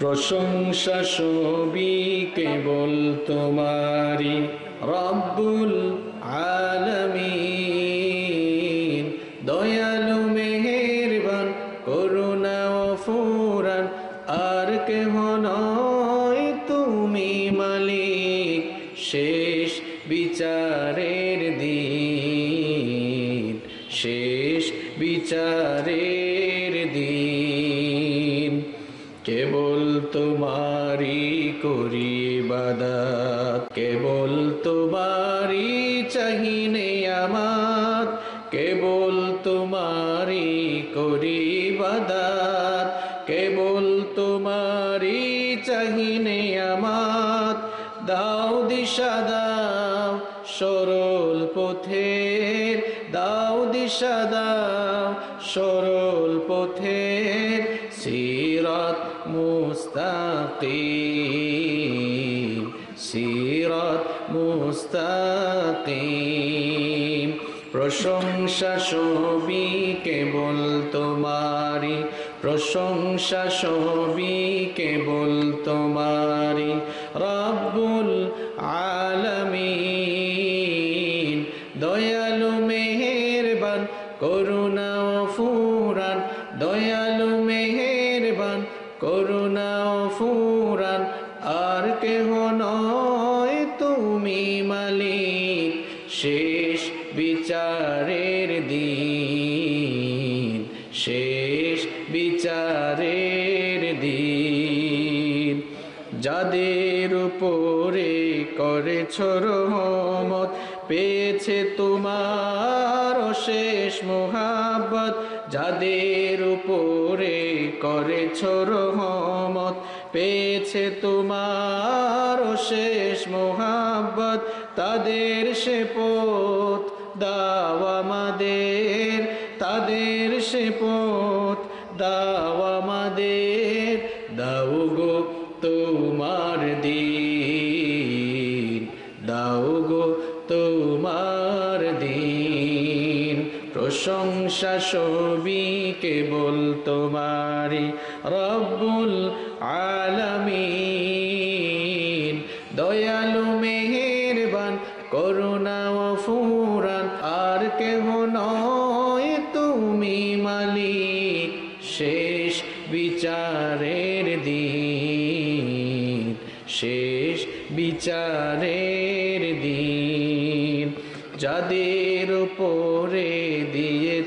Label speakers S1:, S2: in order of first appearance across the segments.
S1: প্রশংসা সবই কেবল তোমারি রব্বুল আলমিন। দয়ালু, মেহেরবান, করুণা ও ফুরান আর কেহ নয় তুমি মালিক, শেষ বিচারের দিন, শেষ বিচারের তোমারি করি বাদাত কেবল তোমারি চাহিনে আমার। কেবল তোমারি করি বাদাত কেবল তোমারি চাহিনে আমার। দাও দিশা, দাও সরল পথের। দাও দিশা, দাও সরল পথের। সিরাত মুস্তাকিম সিরাত মুস্তাকিম প্রশংসা সবই কেবল তোমারি প্রশংসা সবই কেবল তোমারি রব্বুল আলমিন, দয়ালু মেহেরবান, করুণা ও ফুরান দয়ালু মেহেরবান করুণা ফুরান আর কেহ নয় তুমি মালিক শেষ বিচারের দিন শেষ বিচারের দিন। যাদের উপরে করেছ রহমত, পেয়েছে তোমার শেষ মোহাব্বত। যাদের উপরে করেছ রহমত, পেয়েছে তোমার শেষ মোহাব্বত। তাদের সে পথ দাও আমাদের, তাদের সে পথ দাও আমাদের। প্রশংসা সবই কেবল তোমারি রব্বুল আলামিন। দয়ালু মেহেরবান, করুণা ও ফুরান আর কেহ নয় তুমি মালিক। শেষ বিচারের দিন, শেষ বিচারের দিন। যাদের উপরে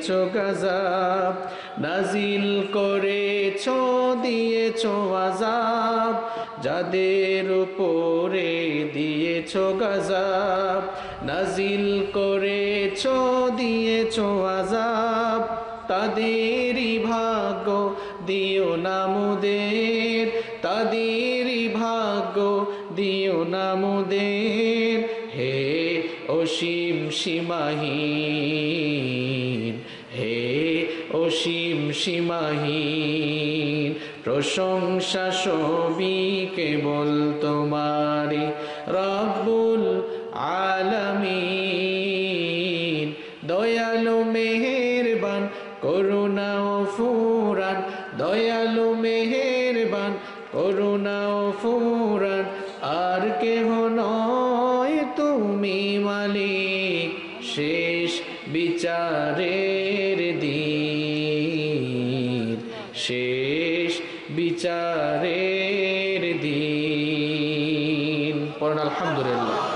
S1: দিয়েছ গাজাব, নাজিল করেছ, দিয়েছ আজাব যাদের উপরে দিয়েছ গাজাব, নাজিল করেছ, দিয়েছ আজাব তাদেরই ভাগ্য দিও নামুদের তাদেরই ভাগ্য দিও নামুদের হে অসীম সীমাহীন। হে অসীম সীমাহীন। প্রশংসা সবই কেবল তোমারি রব্বুল আলামিন। দয়ালু মেহেরবান, করুণা ও ফুরান দয়ালু মেহেরবান, করুণা ও ফুরান আর কেহ নয় তুমি মালিক। শেষ বিচারের শেষ বিচারের দিন। পড়েন আলহামদুলিল্লাহ।